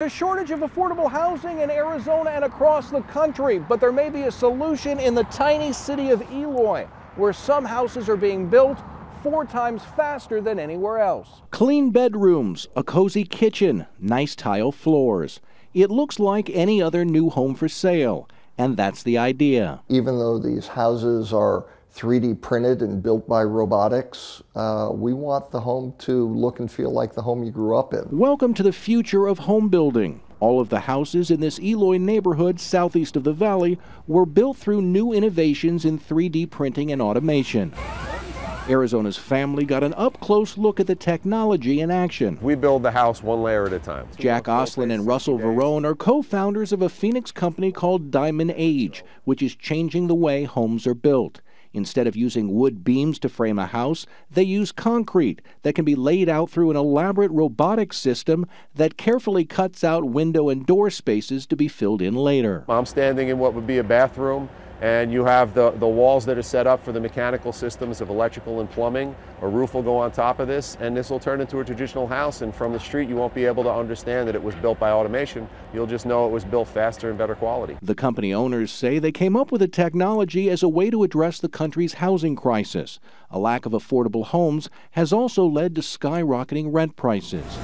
A shortage of affordable housing in Arizona and across the country, but there may be a solution in the tiny city of Eloy, where some houses are being built four times faster than anywhere else. Clean bedrooms, a cozy kitchen, nice tile floors. It looks like any other new home for sale, and that's the idea. Even though these houses are 3D printed and built by robotics. Uh, we want the home to look and feel like the home you grew up in. Welcome to the future of home building. All of the houses in this Eloy neighborhood southeast of the valley were built through new innovations in 3D printing and automation. Arizona's family got an up close look at the technology in action. We build the house one layer at a time. Jack Oslan and Russell Varone are co founders of a Phoenix company called Diamond Age, which is changing the way homes are built. Instead of using wood beams to frame a house, they use concrete that can be laid out through an elaborate robotic system that carefully cuts out window and door spaces to be filled in later. I'm standing in what would be a bathroom and you have the, the walls that are set up for the mechanical systems of electrical and plumbing. A roof will go on top of this, and this will turn into a traditional house. And from the street, you won't be able to understand that it was built by automation. You'll just know it was built faster and better quality. The company owners say they came up with the technology as a way to address the country's housing crisis. A lack of affordable homes has also led to skyrocketing rent prices.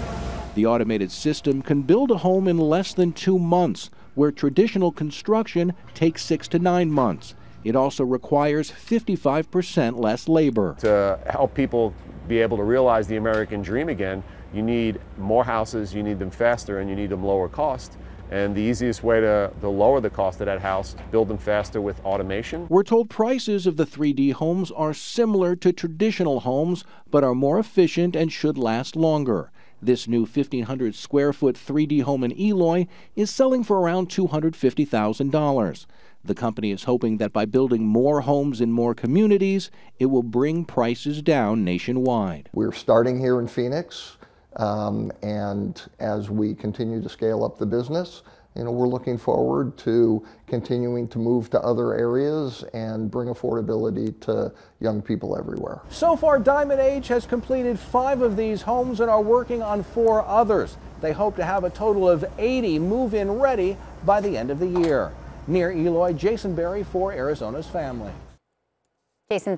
The automated system can build a home in less than two months, where traditional construction takes six to nine months. It also requires 55% less labor. To help people be able to realize the American dream again, you need more houses, you need them faster, and you need them lower cost. And the easiest way to, to lower the cost of that house build them faster with automation. We're told prices of the 3D homes are similar to traditional homes, but are more efficient and should last longer. This new 1,500 square foot 3D home in Eloy is selling for around $250,000. The company is hoping that by building more homes in more communities, it will bring prices down nationwide. We're starting here in Phoenix, um, and as we continue to scale up the business, you know, we're looking forward to continuing to move to other areas and bring affordability to young people everywhere. So far, Diamond Age has completed five of these homes and are working on four others. They hope to have a total of 80 move-in ready by the end of the year. Near Eloy, Jason Berry for Arizona's Family. Jason,